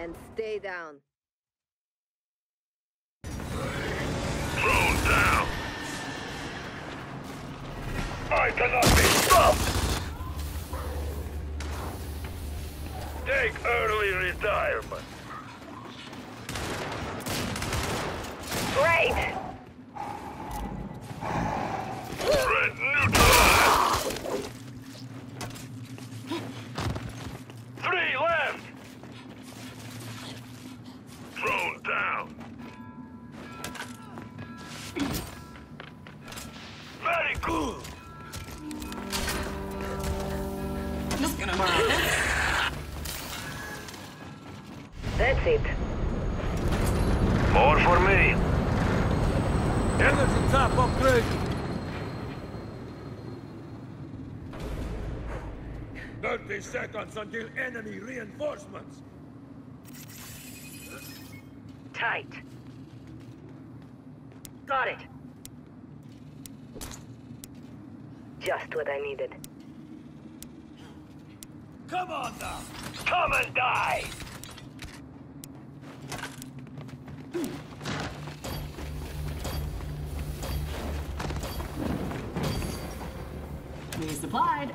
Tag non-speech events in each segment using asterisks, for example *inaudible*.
And stay down. Drone down. I cannot be stopped. Take early retirement. Great! Thirty until enemy reinforcements. Tight. Got it. Just what I needed. Come on now. Come and die. Please supplied.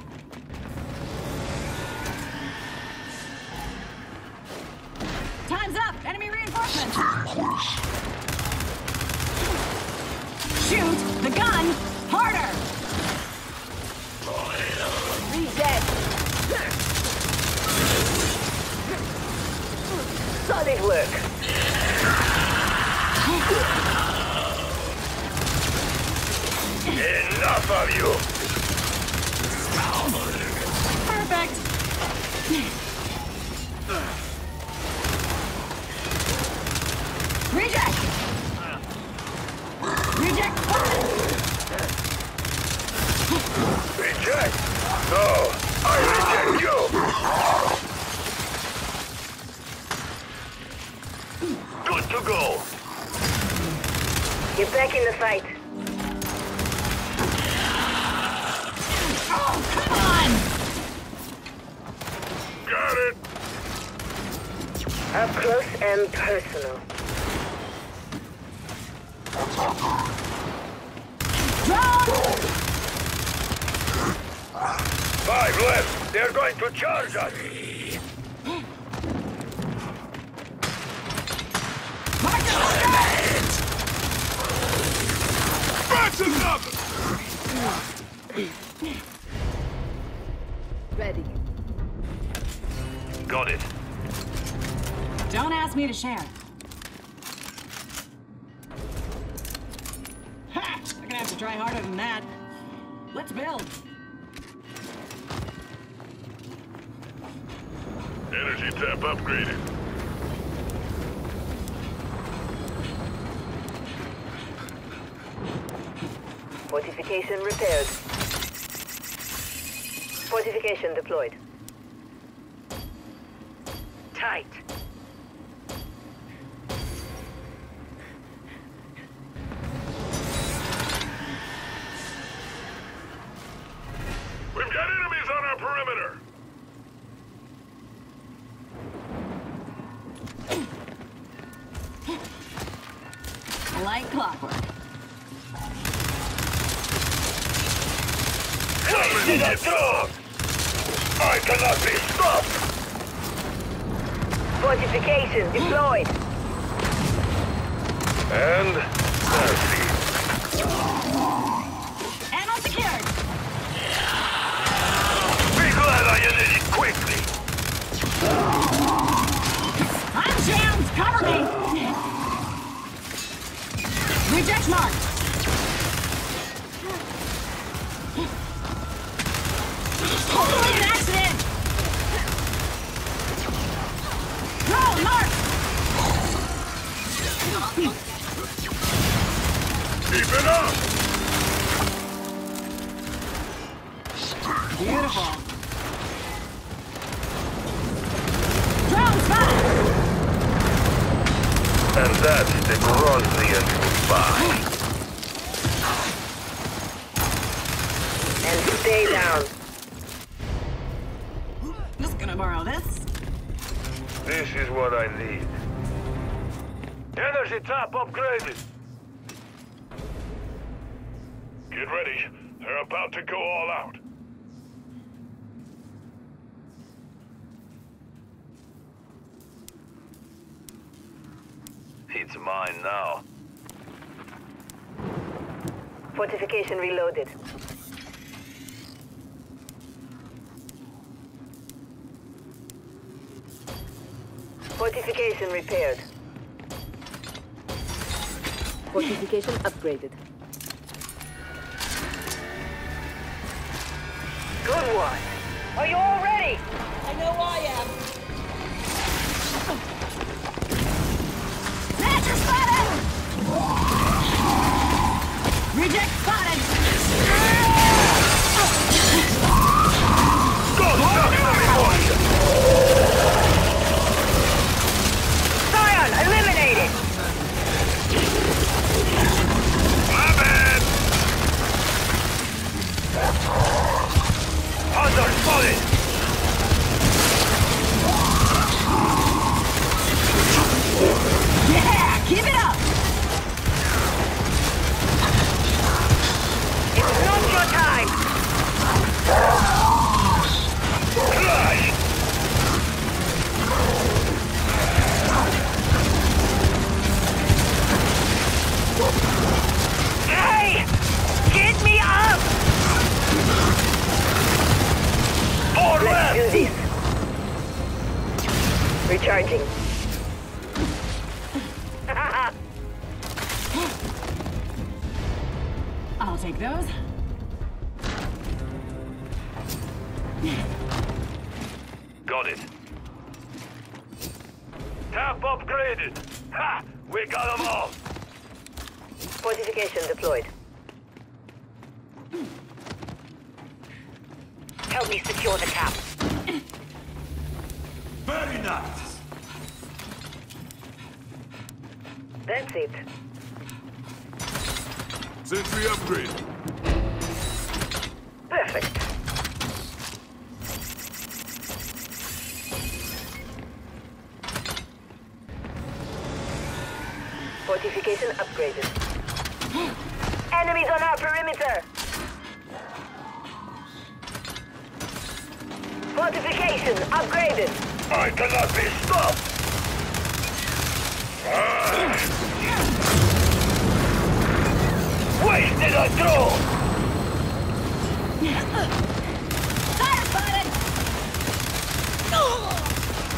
They're going to charge us. Mark the target! That's another. Ready. Got it. Don't ask me to share. Ha! I'm gonna have to try harder than that. Let's build. Upgraded. Fortification repaired. Fortification deployed. Tight. And mercy. Ammo secured! Be glad I ended it quickly. I'm jammed! Cover me! Reject mark! It up. And that's the Gorasni goodbye. And stay down. Just gonna borrow this. This is what I need. Energy tap upgraded. Get ready. They're about to go all out. It's mine now. Fortification reloaded. Fortification repaired. Fortification upgraded. Good one. Are you all ready? I know I am. Snatcher spotted! Reject spotted! Fortification deployed. Help me secure the cap. Very nice. That's it. Sentry upgrade. Perfect. Fortification upgraded. Enemies on our perimeter! Fortification upgraded! I cannot be stopped! Ah. Wasted a throw! Fire spotted!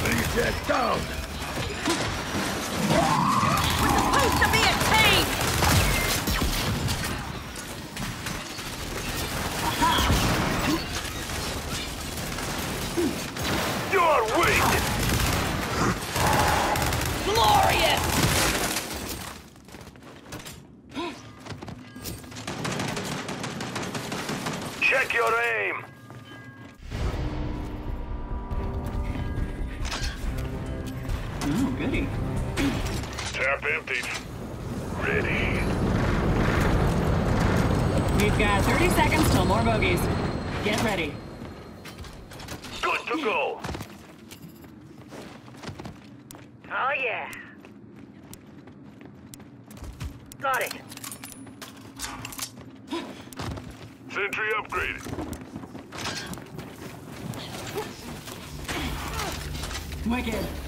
Reject down. We've got 30 seconds till more bogeys. Get ready. Good to go. Oh yeah. Got it. Sentry upgraded. Wicked.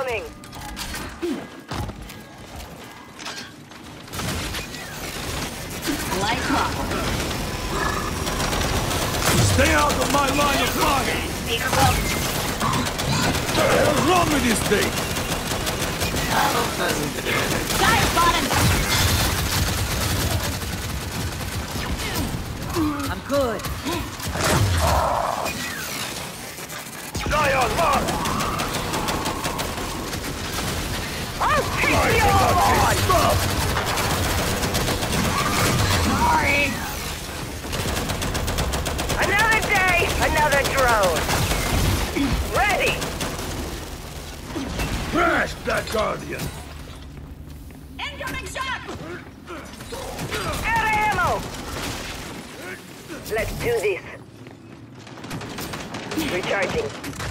Enemies incoming! Like clockwork. Stay out of my line of fire. What the hell's wrong with this thing? Fire spotted! I'm good. Scion, mark! Sorry. Another day, another drone. Ready. Crash that Guardian. Shot. Ammo. Let's do this. Recharging.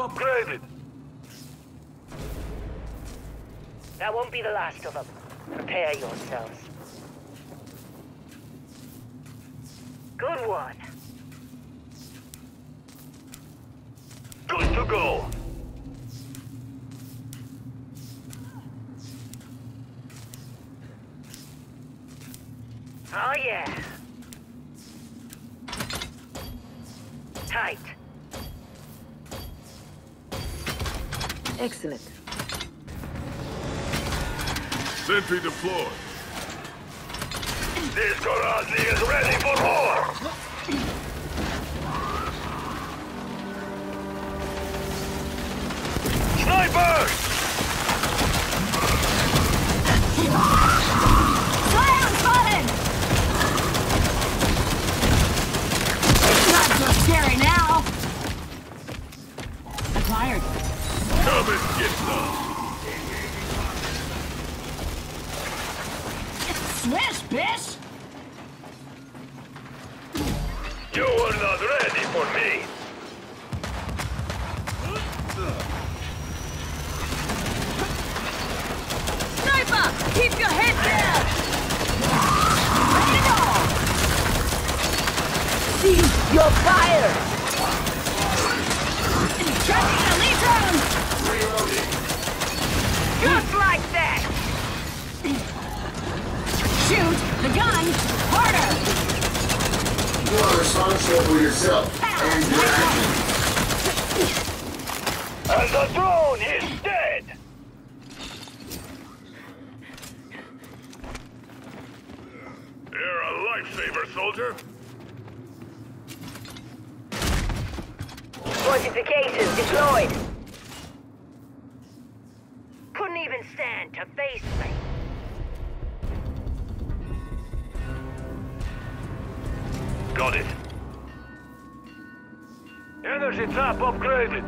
Upgraded. That won't be the last of them. Prepare yourselves. Good one. Good to go. Oh yeah. Tight. Excellent. Sentry deployed. This Gorasni is ready for war. Snipers! Come and get some. Swish, bitch! You are not ready for me. Sniper! Keep your head down! Ready to go! Cease your fire! Charging the lead drone! Just like that! Shoot the gun harder! You are responsible for yourself and your actions. And the drone is dead! You're a lifesaver, soldier. Fortifications deployed! Couldn't stand to face me. Got it. Energy tap upgraded.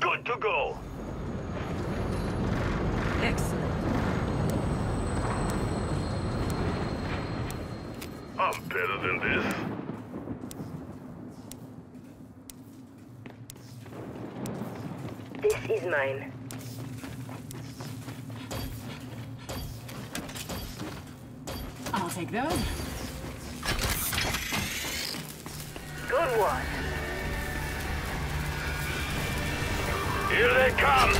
Good to go. Excellent. I'm better than this. This is mine. I'll take those. Good one. Here they come.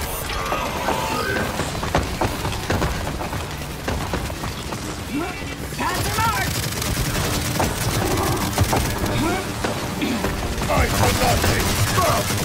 Pass mark! I cannot be stopped.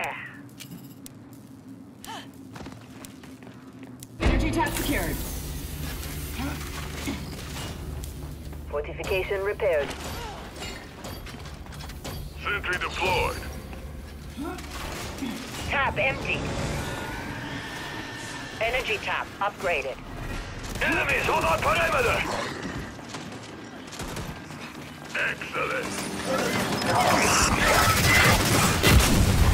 yeah. Energy tap secured. Fortification repaired. Sentry deployed. Tap empty. Energy tap upgraded. Enemies on our perimeter. Excellent.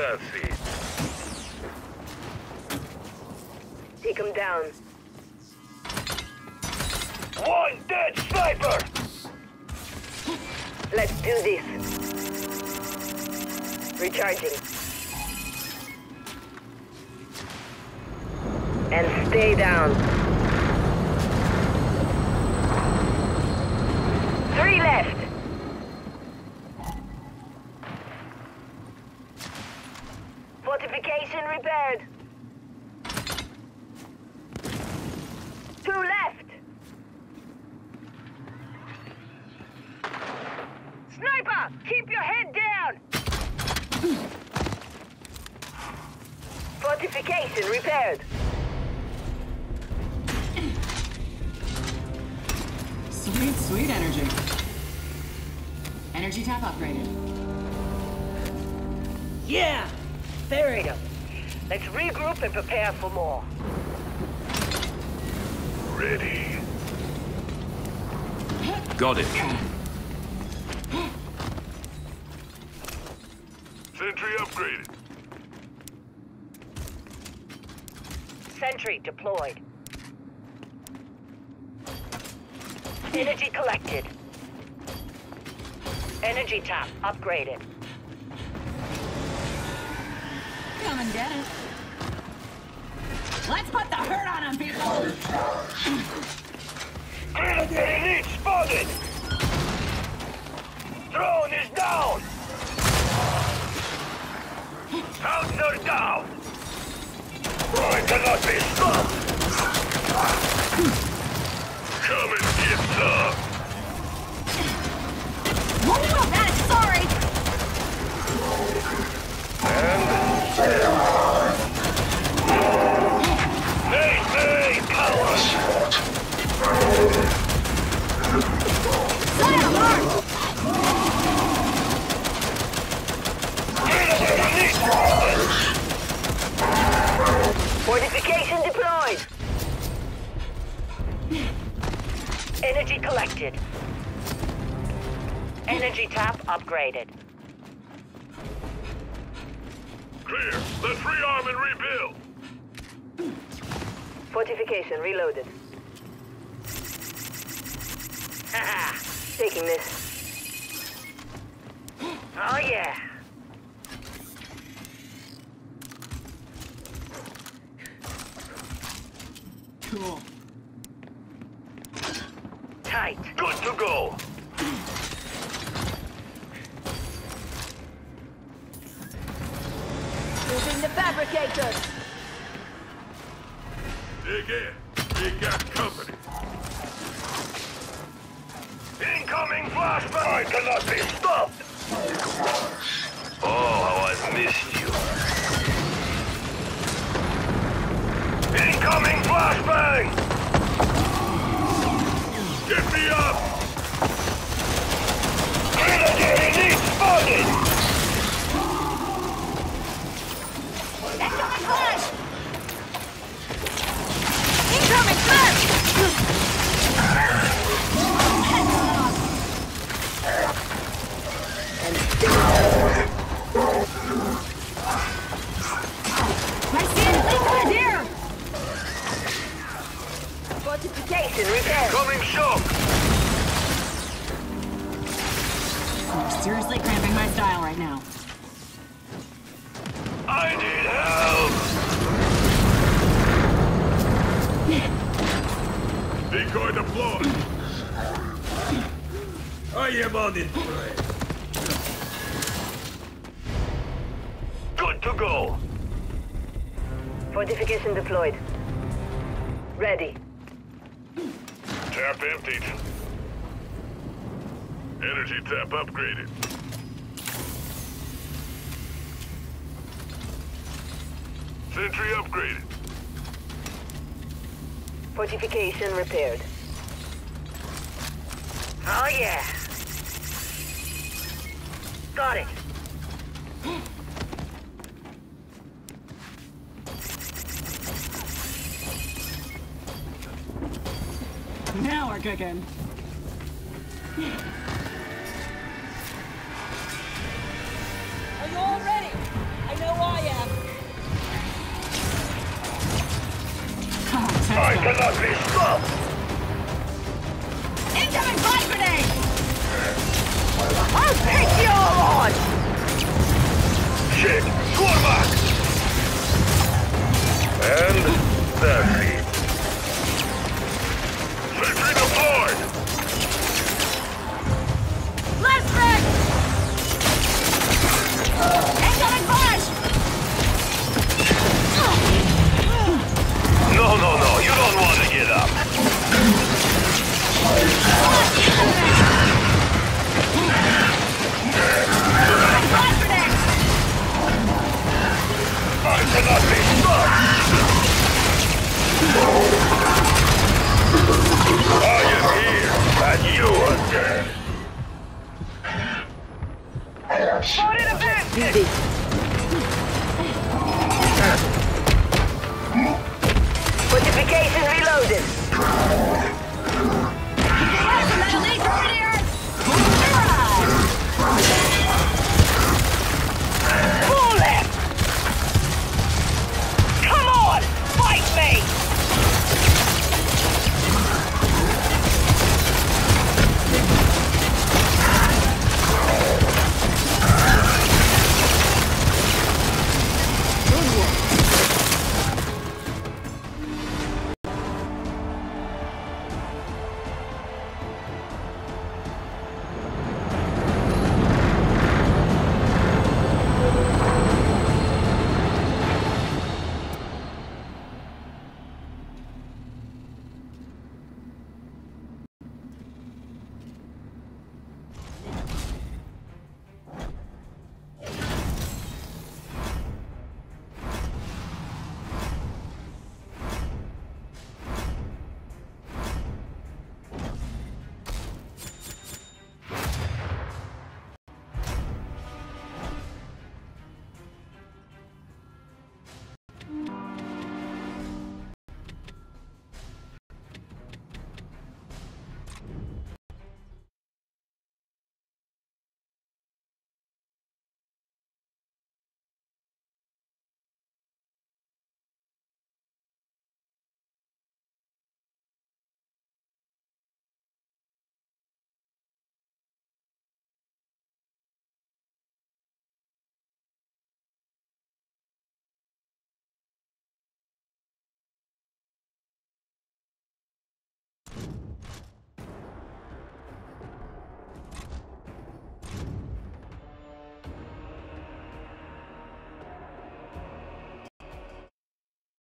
that's. Take him down. One dead sniper! Let's do this. Recharging. And stay down. Three left. Fortification repaired. Two left. Sniper, keep your head down. Fortification repaired. Sweet, sweet energy. Energy tap upgraded. Yeah, buried him. Let's regroup and prepare for more. Ready. Got it. Sentry upgraded. Sentry deployed. Energy collected. Energy tap upgraded. Come and get it. Let's put the hurt on him, people! Elite spotted! Drone is down! Hounds are down! I cannot be stopped! Come and get some! Whoa, that is sorry! Nay, Fortification reloaded. Haha, *laughs* taking this. Oh yeah. Cool. Tight. Good to go! Moving the fabricators. Dig in. We got company. Incoming flashbang! I cannot be stopped! Oh, how I've missed you. Incoming flashbang! Fortification deployed. Ready. Tap emptied. Energy tap upgraded. Sentry upgraded. Fortification repaired. Oh, yeah. Got it. Now we're you all ready? I know I am. Oh, I cannot be stopped! Incoming flash grenade! I'll take you all on! Shit! Cormac! And that's No, no, no, you don't want to get up.